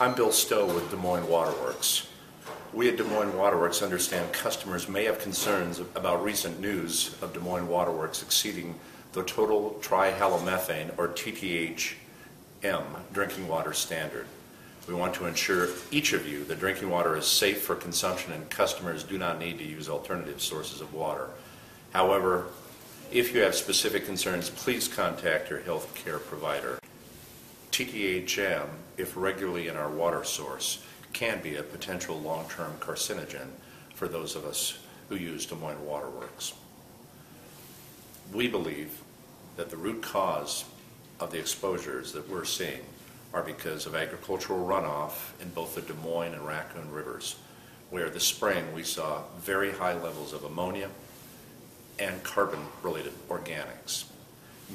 I'm Bill Stowe with Des Moines Waterworks. We at Des Moines Waterworks understand customers may have concerns about recent news of Des Moines Waterworks exceeding the total trihalomethane, or TTH-M, drinking water standard. We want to ensure each of you that drinking water is safe for consumption and customers do not need to use alternative sources of water. However, if you have specific concerns, please contact your health care provider. TTH-M, if regularly in our water source, can be a potential long-term carcinogen for those of us who use Des Moines Waterworks. We believe that the root cause of the exposures that we're seeing are because of agricultural runoff in both the Des Moines and Raccoon rivers, where this spring we saw very high levels of ammonia and carbon-related organics.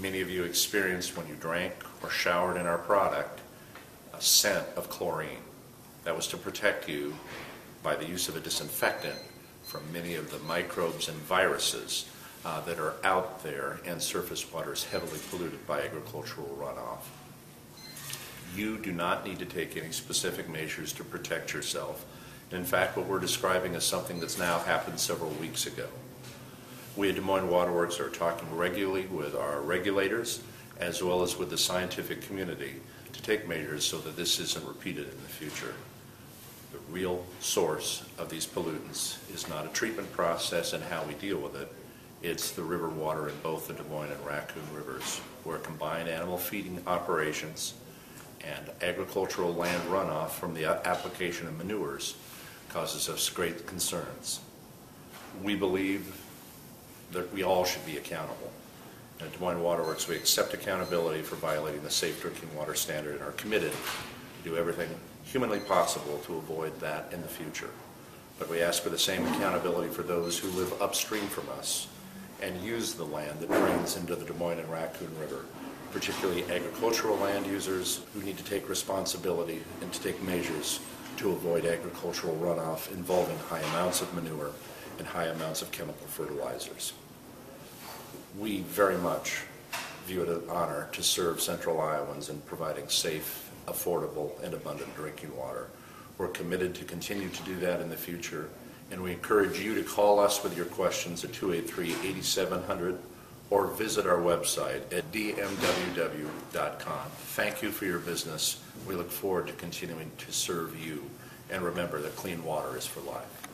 Many of you experienced when you drank or showered in our product a scent of chlorine. That was to protect you by the use of a disinfectant from many of the microbes and viruses uh, that are out there and surface waters heavily polluted by agricultural runoff. You do not need to take any specific measures to protect yourself. In fact, what we're describing is something that's now happened several weeks ago. We at Des Moines Waterworks are talking regularly with our regulators as well as with the scientific community to take measures so that this isn't repeated in the future. The real source of these pollutants is not a treatment process and how we deal with it. It's the river water in both the Des Moines and Raccoon rivers, where combined animal feeding operations and agricultural land runoff from the application of manures causes us great concerns. We believe that we all should be accountable. At Des Moines Waterworks, we accept accountability for violating the safe drinking water standard and are committed to do everything humanly possible to avoid that in the future. But we ask for the same accountability for those who live upstream from us and use the land that drains into the Des Moines and Raccoon River, particularly agricultural land users who need to take responsibility and to take measures to avoid agricultural runoff involving high amounts of manure and high amounts of chemical fertilizers. We very much view it an honor to serve Central Iowans in providing safe, affordable, and abundant drinking water. We're committed to continue to do that in the future, and we encourage you to call us with your questions at 283-8700 or visit our website at dmww.com. Thank you for your business. We look forward to continuing to serve you. And remember that clean water is for life.